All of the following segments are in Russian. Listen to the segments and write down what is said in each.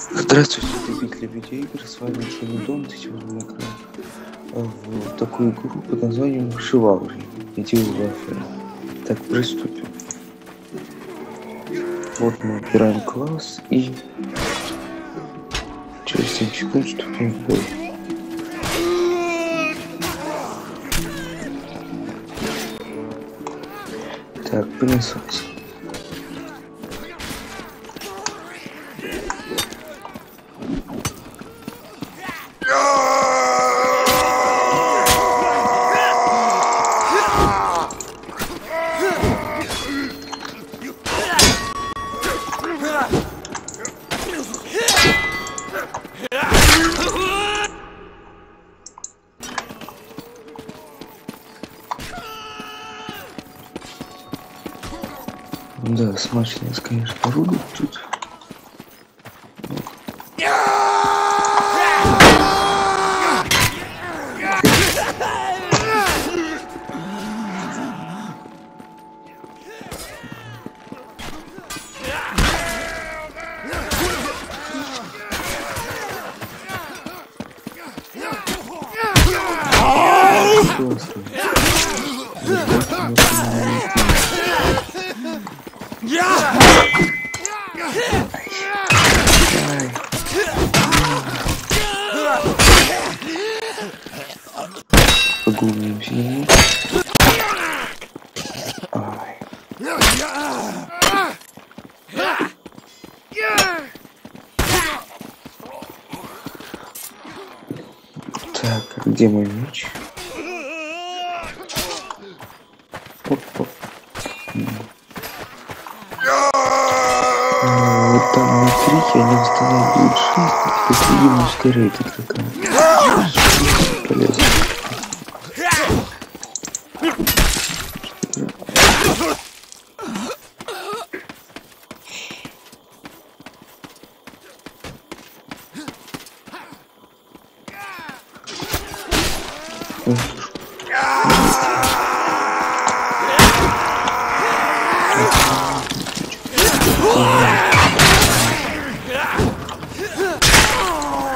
Здравствуйте, любители видеоигр, с вами Шамидон, сегодня мы играем в такую игру под названием Шивалри, Идея Warfare. Так, приступим. Вот мы выбираем класс и через 7 секунд вступим в бой. Так, понеслась. Да, смачно, конечно, рулит тут. Классно. Поглубимся немного. Так, а где мой меч? 4 это такая. Полезно. Ух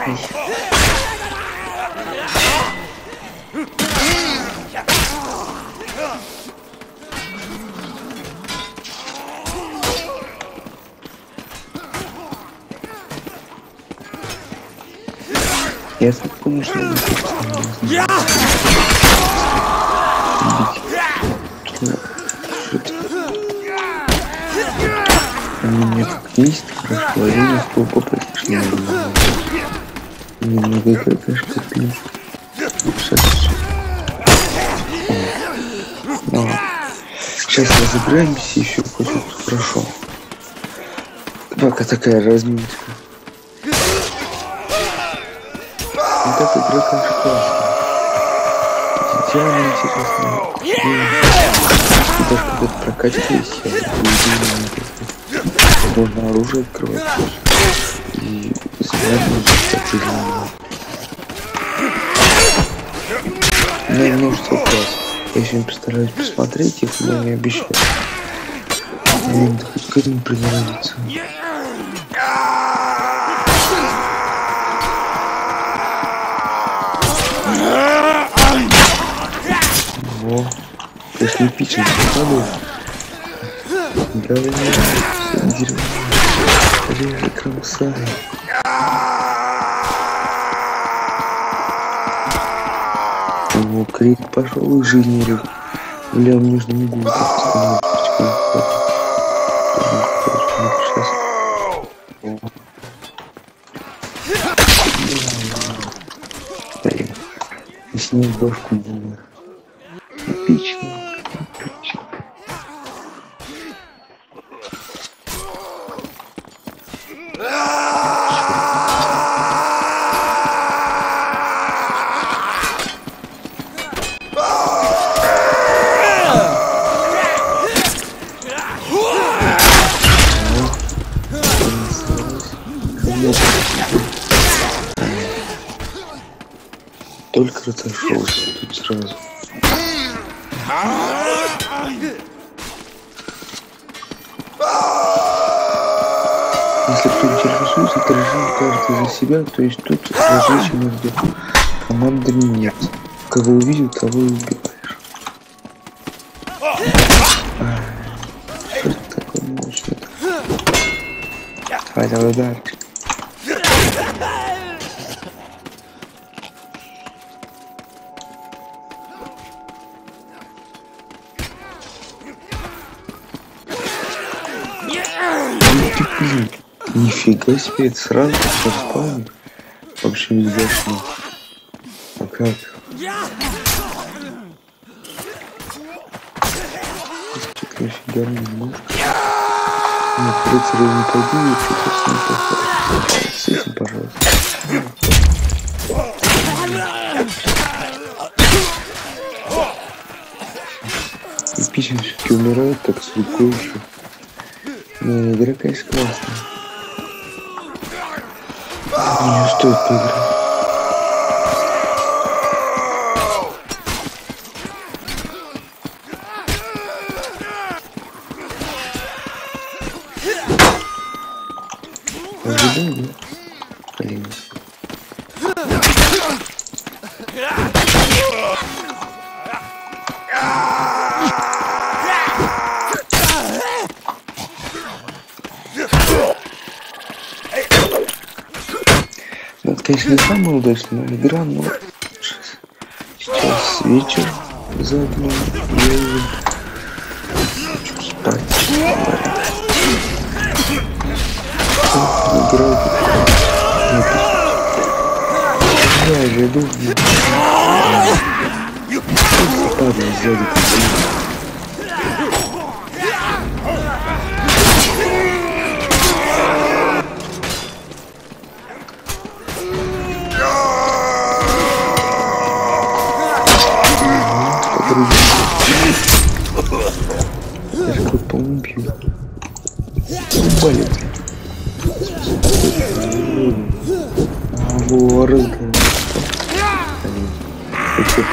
Я помню, что я не Они мне как есть, как половину стол попасть не надо. Немного это, конечно, купил. Сейчас. Разыграемся еще хоть хорошо. Пока такая разминка. Вот эта игра, конечно, классная. Идеально интересно. Даже когда я идеально можно оружие открывать и знания достать из него. У меня множество классов. Я сегодня постараюсь посмотреть их, но не обещаю. Хоть к этому приноровиться. Во, если эпично падает. Да, дерьмо. Реже кромсай. О, крик пошел и жизнь рыб. В левом нижнем углу с ним дошку. Эпично. Эпично. Только разошелся тут сразу. Если кто интересует, плюс отражение каждый за себя, то есть тут различий между командами нет. Кого увидел, того и убиваешь. Что это такое мощное? Давай, давай, ударчик. Нифига себе, это сразу все спавнит. Вообще не зашло. А как? Нифига не может. Нет, рыцаря не я что-то с ним этим, пожалуйста. Эпичен все-таки умирает, так с рукой еще. Не, игра, конечно, классная. Не стоит поиграть. Ожидал, да? Блин. Конечно, не самая удачная игра, но сейчас вечер за окном, я уже хочу спать. Играю. Нет, я же иду. Падаю сзади. Болит. А, во, разговор. Это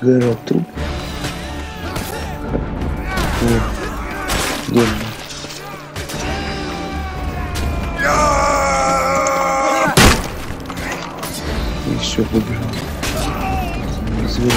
Гора труп. Дерьмо. Еще выбежал. Зверя.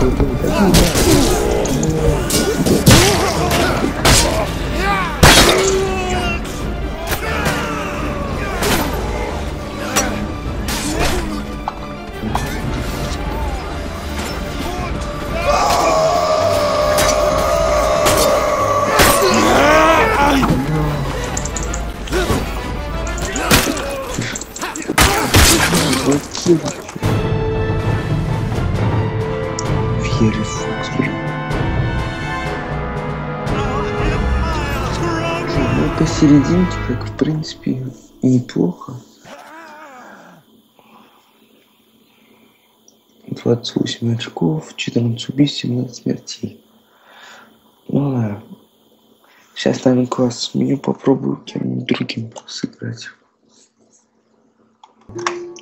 Thank you. Посерединке, так, в принципе, неплохо. 28 очков, 14 убийств, 17 смертей. Ну ладно. Сейчас, наверное, класс сменю, попробую кем-нибудь другим сыграть.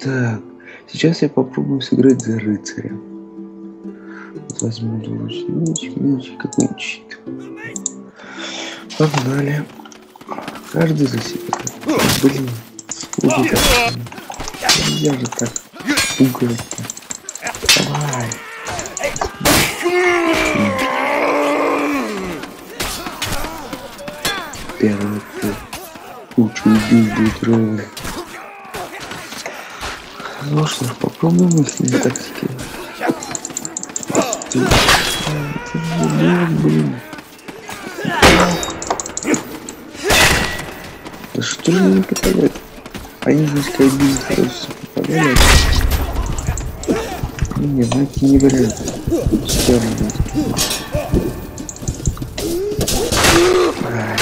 Так, сейчас я попробую сыграть за рыцаря. Вот Возьму двуручный меч, меч, какой-нибудь щит. Погнали. Каждый за себя. Блин, вот это. Нельзя же так пугать. Давай. Первый кто кучу убил будет ровно. Ну что ж, попробуем их тактике. Ты- ты же, блин. Что же не попадает? Они здесь как бы сразу всё попадали. Не, ну это не вариант. Стерно. Ай.